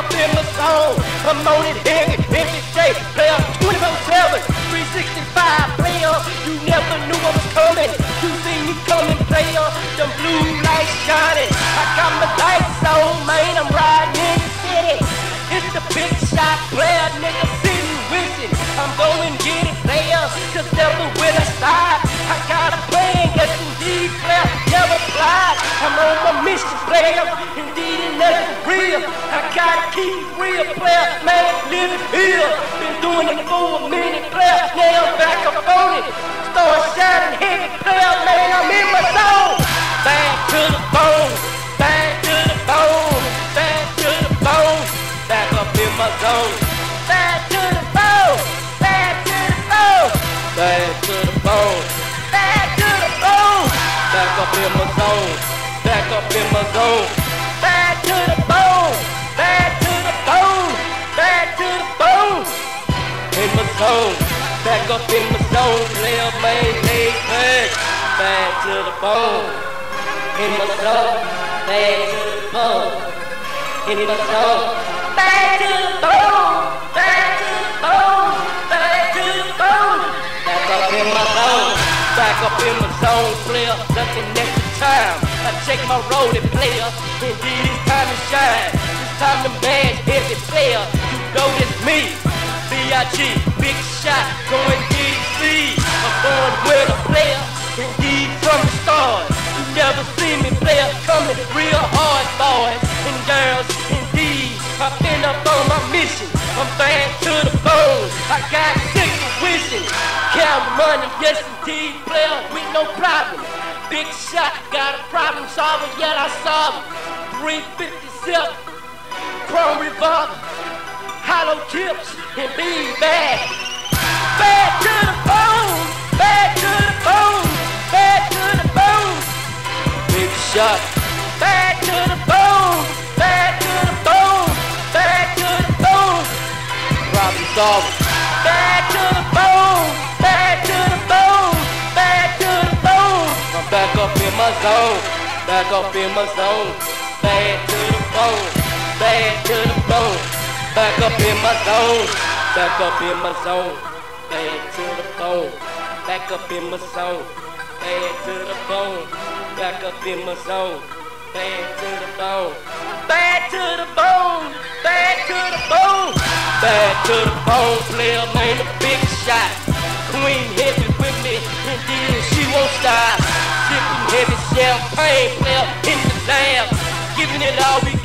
up in my zone. I'm on it heavy, every day. Player 24-7, 365 player. You never knew I was coming. You see me coming, player. The blue lights shining. I got my lights on, man. I'm riding my mission, player. Indeed, and that's real. I gotta keep it real, player. Man, living here. Been doing it for a minute, player. Now I'm back up on it. Start shining heavy, player. Man, I'm in my zone. Back to the bone. Back to the bone. Back to the bone. Back up in my zone. Back to the bone. Back to the bone. Back to the bone. Back to the bone. Back up in my zone. Up in my zone. Back to the bone. Back to the bone. Back to the bone. In my zone. Back up in my zone. Player man, lay back. Back to the bone. In my zone. Back to the bone. In my zone. Back to the bone. Back to the bone. Back to the bone. Back up in my zone. Back up in my zone, player. At the time. I check my road and player. Indeed, it's time to shine. It's time to match every player. You know it's me. B.I.G. Big shot. Going DC. I'm going with a player. Indeed, from the start. You never see me player coming real hard, boys and girls. Indeed, I've been up on my mission. I'm bad to the bone. I got sick of wishing. Count money, yes indeed, player with no problem. Big shot, got a problem solver, yet I solve it. 357, chrome revolver, hollow tips, and be bad. Bad to the bone, bad to the bone, bad to the bone. Big shot, bad to the bone, bad to the bone, bad to the bone. Problem solver, zone, back up in my zone, bad to the bone, bad to the bone. Back up in my zone, back up in my zone, bad to the bone. Back up in my zone, bad to the bone. Back up in my zone, bad to the bone. Bad to the bone, bad to the bone, bad to the bone, player. game player in the lab, giving it all we